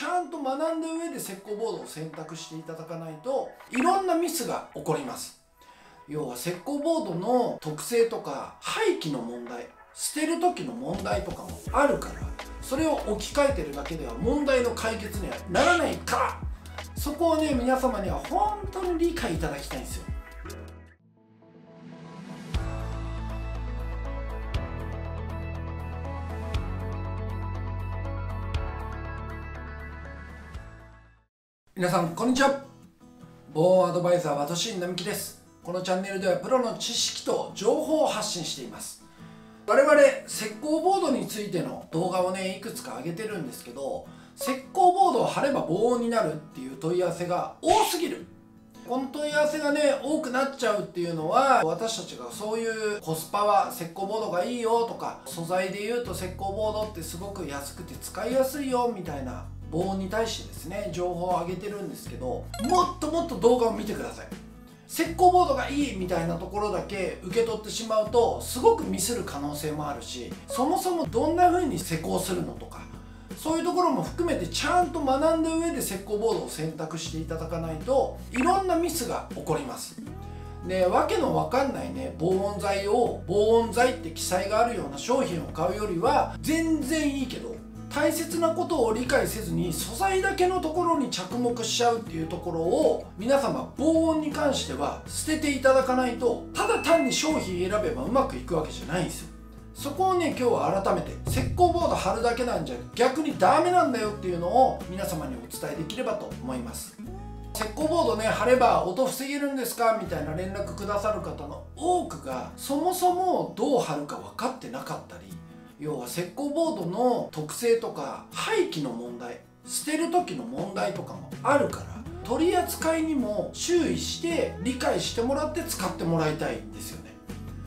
ちゃんと学んだ上で石膏ボードを選択していただかないといろんなミスが起こります。要は石膏ボードの特性とか廃棄の問題捨てる時の問題とかもあるからそれを置き換えてるだけでは問題の解決にはならないから。そこをね皆様には本当に理解いただきたいんですよ。皆さんこんにちは。防音アドバイザー私並木です。このチャンネルではプロの知識と情報を発信しています。我々石膏ボードについての動画をねいくつか上げてるんですけど石膏ボードを貼れば防音になるっていう問い合わせが多すぎる。この問い合わせがね多くなっちゃうっていうのは私たちがそういうコスパは石膏ボードがいいよとか素材で言うと石膏ボードってすごく安くて使いやすいよみたいな防音に対してですね情報を上げてるんですけどもっともっと動画を見てください。石膏ボードがいいみたいなところだけ受け取ってしまうとすごくミスる可能性もあるしそもそもどんな風に施工するのとかそういうところも含めてちゃんと学んだ上で石膏ボードを選択していただかないといろんなミスが起こります。でわけのわかんないね防音材を防音材って記載があるような商品を買うよりは全然いいけど大切なことを理解せずに素材だけのところに着目しちゃうっていうところを皆様防音に関しては捨てていただかないとただ単に商品選べばうまくいくわけじゃないんですよ。そこをね今日は改めて石膏ボード貼るだけなんじゃ逆にダメなんだよっていうのを皆様にお伝えできればと思います。石膏ボードね貼れば音防げるんですか？みたいな連絡くださる方の多くがそもそもどう貼るか分かってなかったり要は石膏ボードの特性とか廃棄の問題捨てる時の問題とかもあるから取り扱いにも注意して理解してもらって使ってもらいたいんですよね。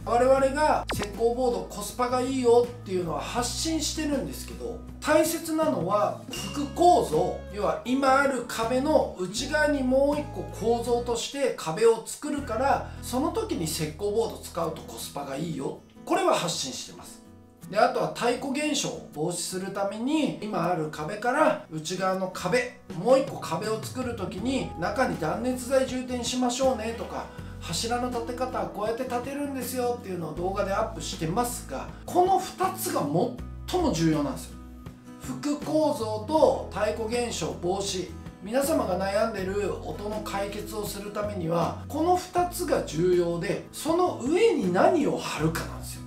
我々が石膏ボードコスパがいいよっていうのは発信してるんですけど大切なのは副構造要は今ある壁の内側にもう一個構造として壁を作るからその時に石膏ボード使うとコスパがいいよ。これは発信してます。であとは太鼓現象を防止するために今ある壁から内側の壁もう一個壁を作る時に中に断熱材充填しましょうねとか柱の立て方はこうやって立てるんですよっていうのを動画でアップしてますがこの2つが最も重要なんですよ。副構造と太鼓現象防止。皆様が悩んでる音の解決をするためにはこの2つが重要でその上に何を貼るかなんですよ。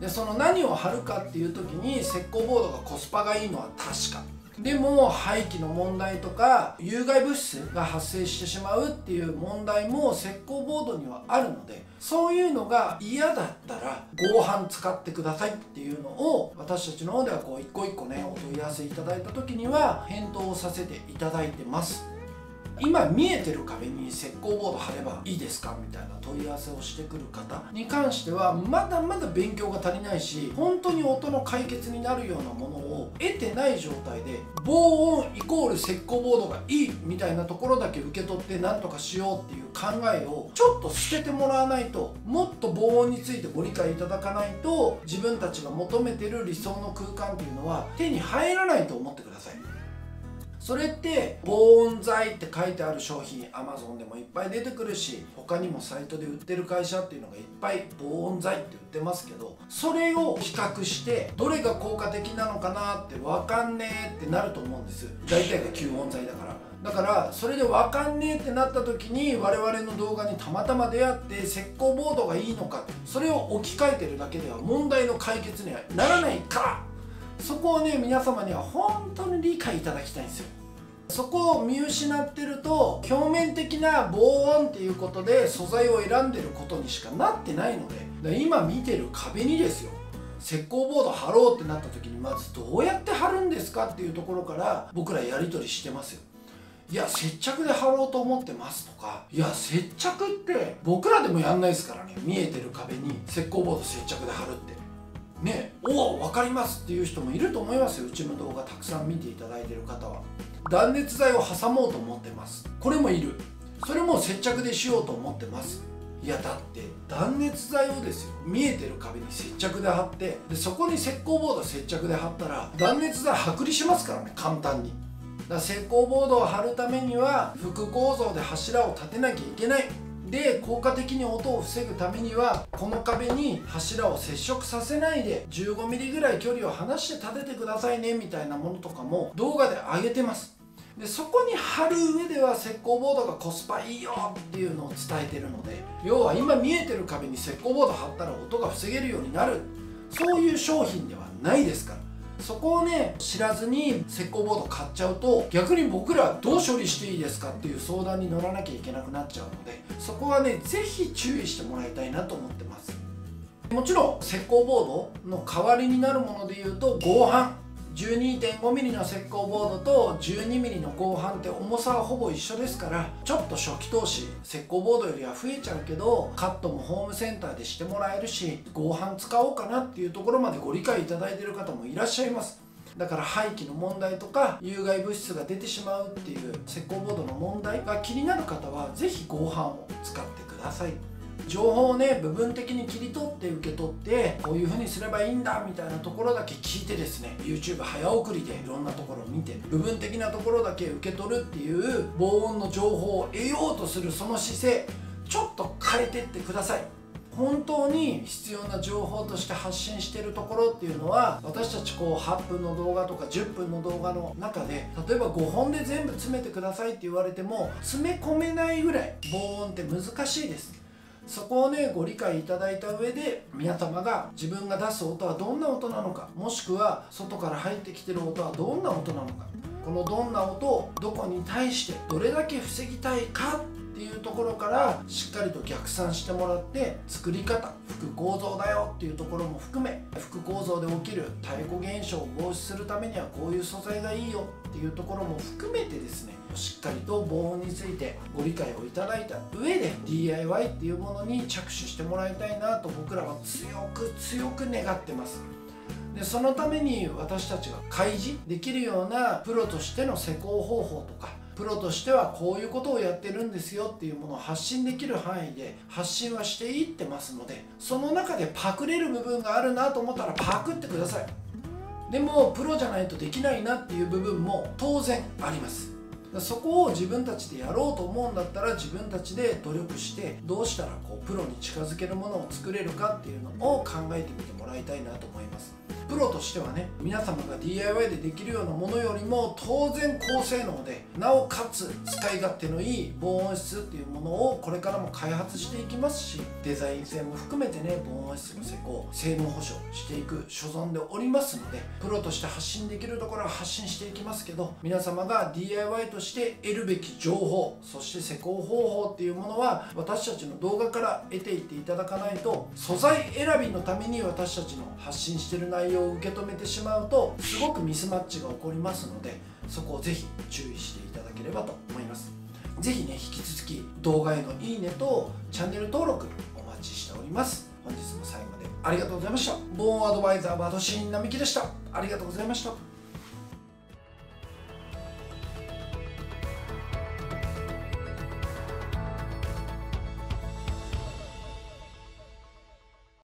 でその何を貼るかっていう時に石膏ボードがコスパがいいのは確か。でも廃棄の問題とか有害物質が発生してしまうっていう問題も石膏ボードにはあるのでそういうのが嫌だったら合板使ってくださいっていうのを私たちの方ではこう一個一個ねお問い合わせいただいた時には返答をさせていただいてます。今見えてる壁に石膏ボード貼ればいいですかみたいな問い合わせをしてくる方に関してはまだまだ勉強が足りないし本当に音の解決になるようなものを得てない状態で防音イコール石膏ボードがいいみたいなところだけ受け取って何とかしようっていう考えをちょっと捨ててもらわないともっと防音についてご理解いただかないと自分たちが求めてる理想の空間っていうのは手に入らないと思ってください。それって防音材って書いてある商品 Amazon でもいっぱい出てくるし他にもサイトで売ってる会社っていうのがいっぱい防音材って売ってますけどそれを比較してどれが効果的なのかなって分かんねえってなると思うんです。大体が吸音材だから。だからそれで分かんねえってなった時に我々の動画にたまたま出会って石膏ボードがいいのかそれを置き換えてるだけでは問題の解決にはならないから。そこをね皆様には本当に理解いただきたいんですよ。そこを見失ってると表面的な防音っていうことで素材を選んでることにしかなってないので今見てる壁にですよ石膏ボード貼ろうってなった時にまずどうやって貼るんですかっていうところから僕らやり取りしてますよ。いや接着で貼ろうと思ってますとかいや接着って僕らでもやんないですからね見えてる壁に石膏ボード接着で貼るって。ねおお分かりますっていう人もいると思いますよ。うちの動画たくさん見ていただいてる方は。断熱材を挟もうと思ってます。これもいる。それも接着でしようと思ってます。いやだって断熱材をですよ。見えてる壁に接着で貼ってでそこに石膏ボード接着で貼ったら断熱材剥離しますからね簡単に。だから石膏ボードを貼るためには副構造で柱を立てなきゃいけない。で効果的に音を防ぐためにはこの壁に柱を接触させないで 15mm ぐらい距離を離して立ててくださいねみたいなものとかも動画で上げてます。でそこに貼る上では石膏ボードがコスパいいよっていうのを伝えてるので要は今見えてる壁に石膏ボード貼ったら音が防げるようになる。そういう商品ではないですから。そこをね知らずに石膏ボード買っちゃうと逆に僕らどう処理していいですかっていう相談に乗らなきゃいけなくなっちゃうのでそこはね是非注意してもらいたいなと思ってます。もちろん石膏ボードの代わりになるもので言うと合板。12.5mm の石膏ボードと 12mm の合板って重さはほぼ一緒ですからちょっと初期投資石膏ボードよりは増えちゃうけどカットもホームセンターでしてもらえるし合板使おうかなっていうところまでご理解いただいている方もいらっしゃいます。だから廃棄の問題とか有害物質が出てしまうっていう石膏ボードの問題が気になる方は是非合板を使ってください。情報をね部分的に切り取って受け取ってこういう風にすればいいんだみたいなところだけ聞いてですね YouTube 早送りでいろんなところを見て部分的なところだけ受け取るっていう防音の情報を得ようとするその姿勢ちょっと変えてってください。本当に必要な情報として発信してるところっていうのは私たちこう8分の動画とか10分の動画の中で例えば5本で全部詰めてくださいって言われても詰め込めないぐらい防音って難しいです。そこをねご理解いただいた上で皆様が自分が出す音はどんな音なのかもしくは外から入ってきてる音はどんな音なのかこのどんな音をどこに対してどれだけ防ぎたいかっていうところからしっかりと逆算してもらって作り方副構造だよっていうところも含め副構造で起きる太鼓現象を防止するためにはこういう素材がいいよっていうところも含めてですねしっかりと防音についてご理解をいただいた上で DIY っていうものに着手してもらいたいなと僕らは強く強く願ってます。でそのために私たちが開示できるようなプロとしての施工方法とかプロとしてはこういうことをやってるんですよっていうものを発信できる範囲で発信はしていってますのでその中でパクれる部分があるなと思ったらパクってください。でもプロじゃないとできないなっていう部分も当然あります。そこを自分たちでやろうと思うんだったら自分たちで努力してどうしたらこうプロに近づけるものを作れるかっていうのを考えてみてもらいたいなと思います。プロとしてはね皆様が DIY でできるようなものよりも当然高性能でなおかつ使い勝手のいい防音室っていうものをこれからも開発していきますしデザイン性も含めてね防音室の施工性能保証していく所存でおりますのでプロとして発信できるところは発信していきますけど皆様が DIY として得るべき情報そして施工方法っていうものは私たちの動画から得ていっていただかないと素材選びのために私たちの発信してる内容を受け止めてしまうとすごくミスマッチが起こりますのでそこをぜひ注意していただければと思います。ぜひね引き続き動画へのいいねとチャンネル登録お待ちしております。本日も最後までありがとうございました。ボーンアドバイザーバドシーン並木でした。ありがとうございました。